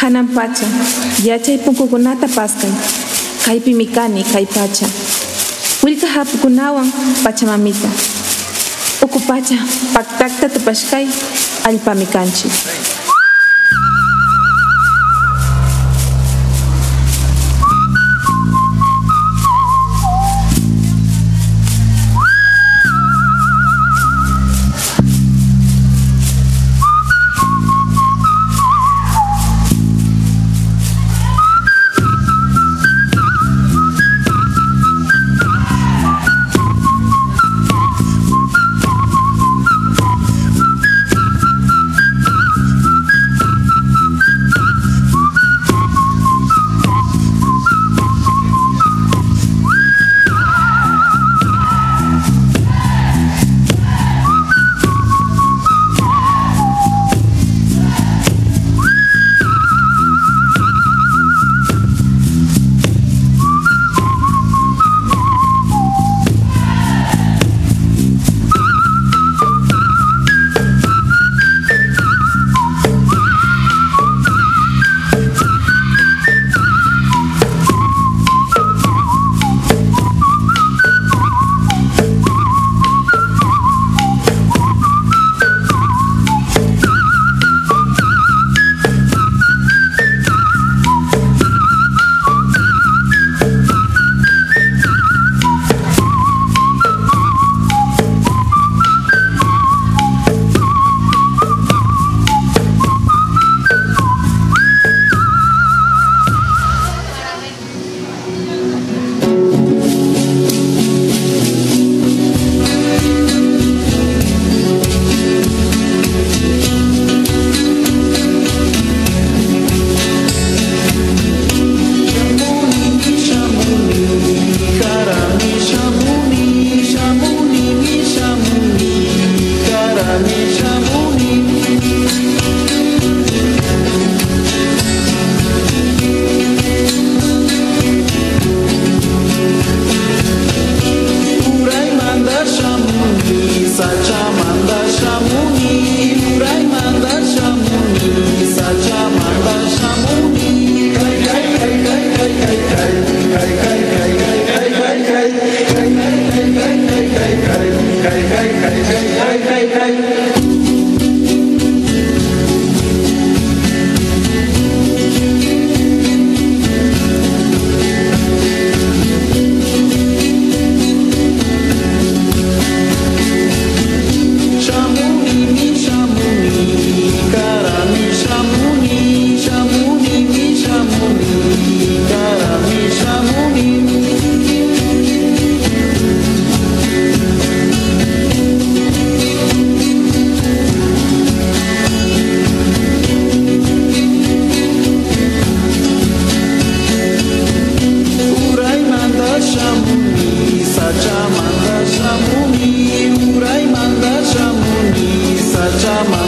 hanan pacha yachay punkukunata paskay, kaypimi kani kay pacha. Willka hapukunawan pachamamita. Ukupacha, paktakta tupashkay, allpami kanchik such a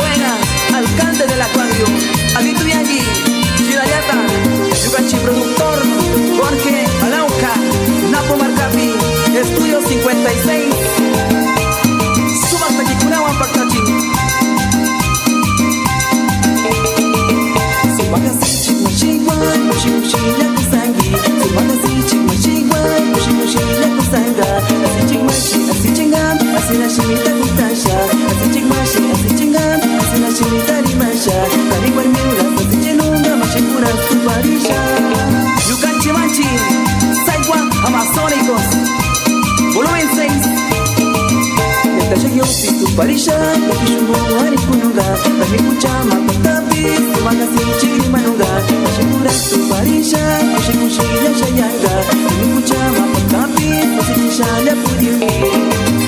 Vega Alcalde del Acuario. Alito Yagi Chirayata Yukan Chi Productor Jorge Alauca Napo Marcapi Estudio 56 yopi tuparisha Yakishumbu wari kununga Kami kuchama patapi Sumaka sichi rimanunga Mashikura tuparisha Mushi mushi na shayanga Kami kuchama patapi Asichisha na pudiungi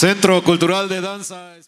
Centro Cultural de Danza.